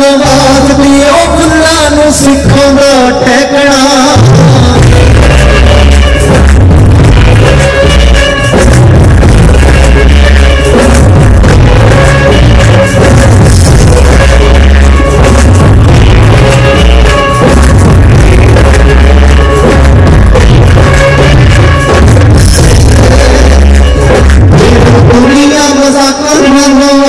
ਧੰਨਵਾਦ ਦੀ ਉਹ ਫੁੱਲਾਂ ਨੂੰ ਸਿੱਖਾਂ ਦਾ ਟਹਿਕਣਾ Gracias.